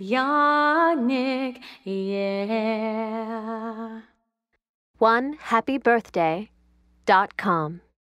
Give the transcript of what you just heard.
Yannick, yeah. One happy birthday dot com.